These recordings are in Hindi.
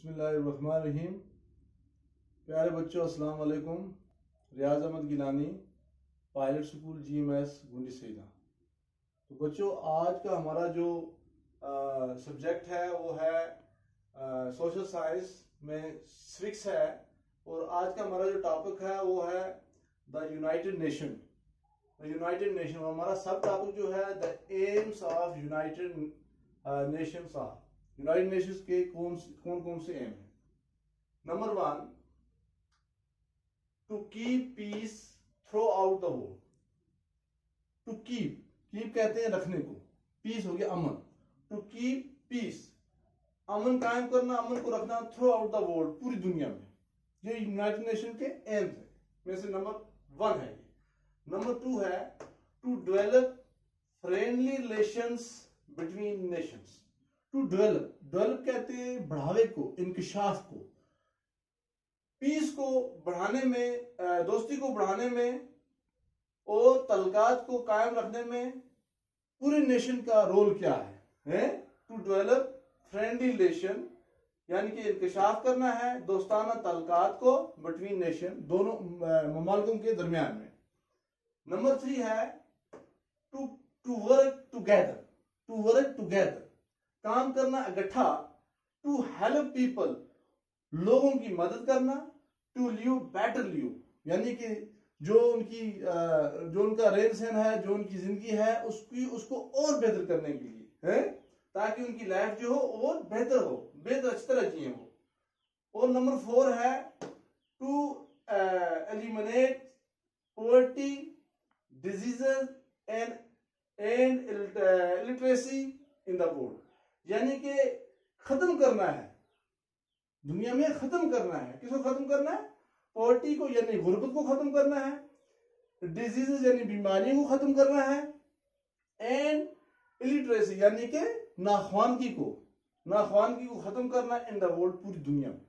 बसमीम प्यारे बच्चों अस्सलाम वालेकुम Riyaz Ahmad Gilani pilot school G M S Gundi Saida. तो बच्चों आज का हमारा जो आ, सब्जेक्ट है वो है आ, सोशल साइंस में सिक्स है और आज का हमारा जो टॉपिक है वो है the united nation the united nation हमारा सब टॉपिक जो है the aims of united nations or united nations के कौन कौन कौन से एम है? Number one to keep peace throughout the world to keep keep कहते हैं रखने को। पीस हो गया अमन। टू कीप पीस अमन कायम करना, अमन को रखना थ्रू आउट द वर्ल्ड पूरी दुनिया में। ये यूनाइटेड नेशन के एम है। में से नंबर वन है ये। नंबर टू है to develop friendly relations between nations to develop develop कहते हैं बढ़ावे को इंकशाफ को। पीस को बढ़ाने में दोस्ती को बढ़ाने में और तलकात को कायम रखने में पूरे नेशन का रोल क्या है? टू डेवलप फ्रेंडली रिलेशन यानी कि इंकशाफ करना है दोस्ताना तलकात को बिटवीन नेशन दोनों ममालकों के दरमियान में। नंबर थ्री है to to work together to work together काम करना इकट्ठा टू हेल्प पीपल लोगों की मदद करना टू लिव बेटर लिव यानी कि जो उनकी जो उनका रेन सहन है, जो उनकी ज़िंदगी है, उसकी, उसको और बेहतर करने के लिए, है? ताकि उनकी लाइफ जो हो और बेहतर हो, बेहतर, अच्छी तरह जिए हो और नंबर फोर है to eliminate poverty diseases and and illiteracy in the world यानी कि खत्म करना है। दुनिया में खत्म करना है। किसको खत्म करना है? पॉवर्टी को यानी गुर्बत को खत्म करना है। डिजीजेस यानी बीमारियों को खत्म करना है। एंड इलिटरेसी यानी कि नाखवानगी को नाखवानगी को खत्म करना इन द वर्ल्ड पूरी दुनिया में।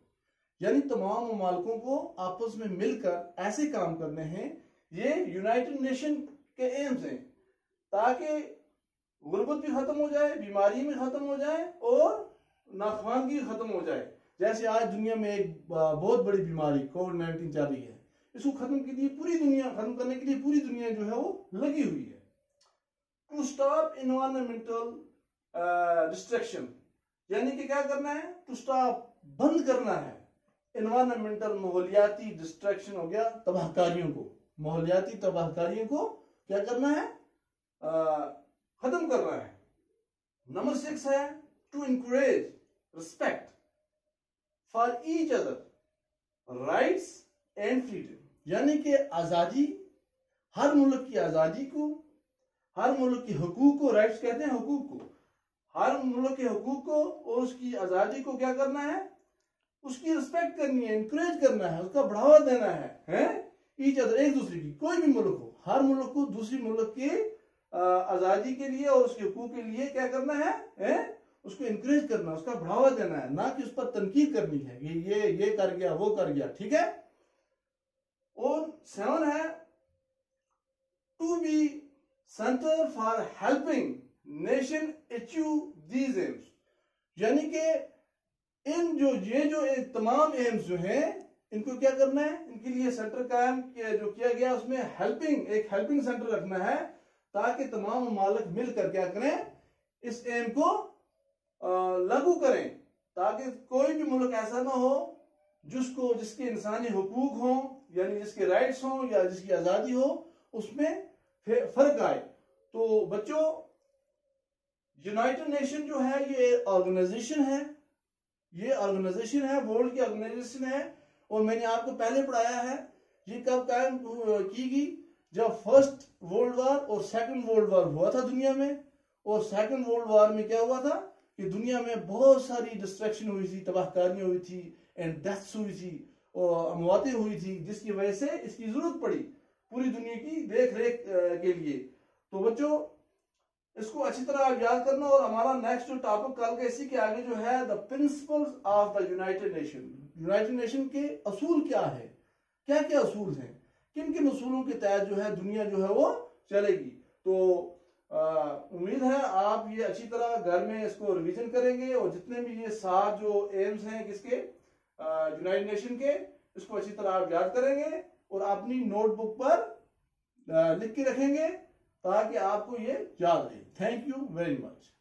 यानी तमाम ममालकों को आपस में मिलकर ऐसे काम करने हैं। ये यूनाइटेड नेशन के एम्स हैं। ताकि गुर्बत भी खत्म हो जाए, बीमारी भी खत्म हो जाए और नाखवानगी खत्म हो जाए। जैसे आज दुनिया में एक बहुत बड़ी बीमारी कोविड नाइन्टीन चल रही है। इसको खत्म के लिए पूरी दुनिया, खत्म करने के लिए पूरी दुनिया जो है वो लगी हुई है। टू स्टॉप इन्वायरमेंटल डिस्ट्रक्शन यानी कि क्या करना है? टू स्टॉप बंद करना है। इन्वायरमेंटल माहौलियाती डिस्ट्रक्शन हो गया तबाहकारियों को। माहौलियाती तबाहकारियों को क्या करना है? खत्म करना है। नंबर सिक्स है to encourage respect for each other rights and freedom यानी कि आज़ादी, हर मुल्क की आज़ादी को, हर मुल्क की हकूक को राइट्स कहते हैं हकूक को। हर मुल्क के हकूक को और उसकी आज़ादी को क्या करना है? उसकी रिस्पेक्ट करनी है इंकरेज करना है, उसका बढ़ावा देना है, हैं? एक दूसरे की, कोई भी मुल्क हो, हर मुल्क को दूसरी मुल्क के आज़ादी के लिए और उसके हकूक के लिए क्या करना है, है? उसको इंकरेज करना उसका बढ़ावा देना है ना कि उस पर तनकीद करनी है ये ये ये कर गया वो कर गया ठीक है? और सेवन है to be center for helping nation achieve these aims यानी कि इन जो ये जो तमाम एम्स जो हैं इनको क्या करना है? इनके लिए सेंटर कायम जो किया गया उसमें हेल्पिंग एक हेल्पिंग सेंटर रखना है। ताकि तमाम ममालक मिलकर क्या करें, इस एम को लागू करें, ताकि कोई भी मुल्क ऐसा ना हो, जिसको, जिसके इंसानी हकूक हो, यानी जिसके राइट्स हो, या जिसकी आज़ादी हो, उसमें फ़र्क आए। तो बच्चों यूनाइटेड नेशन जो है, ये ऑर्गेनाइजेशन है। ये ऑर्गेनाइजेशन है वर्ल्ड की ऑर्गेनाइजेशन है। और मैंने आपको पहले पढ़ाया है, ये कब कायम की गई? जब फ़र्स्ट वर्ल्ड वार और सेकंड वर्ल्ड वार हुआ था दुनिया में, और सेकंड वर्ल्ड वार में क्या हुआ था कि दुनिया में बहुत सारी डिस्ट्रक्शन हुई थी, तबाहकारियाँ हुई थी एंड डेथ्स हुई थी, और अमवातें हुई थी, जिसकी वजह से इसकी ज़रूरत पड़ी पूरी दुनिया की देख रेख के लिए। तो बच्चों, इसको अच्छी तरह आप याद करना और हमारा नेक्स्ट जो टॉपिक कल का इसी के आगे जो है the principles of the united nation united nation के असूल क्या है? क्या क्या असूल हैं? किन किन उसूलों के तहत जो है दुनिया जो है वो चलेगी? तो उम्मीद है आप ये अच्छी तरह घर में इसको रिवीजन करेंगे और जितने भी ये सात जो एम्स हैं किसके यूनाइटेड नेशन के, इसको अच्छी तरह आप याद करेंगे और अपनी नोटबुक पर लिख के रखेंगे ताकि आपको ये याद रहे। Thank you very much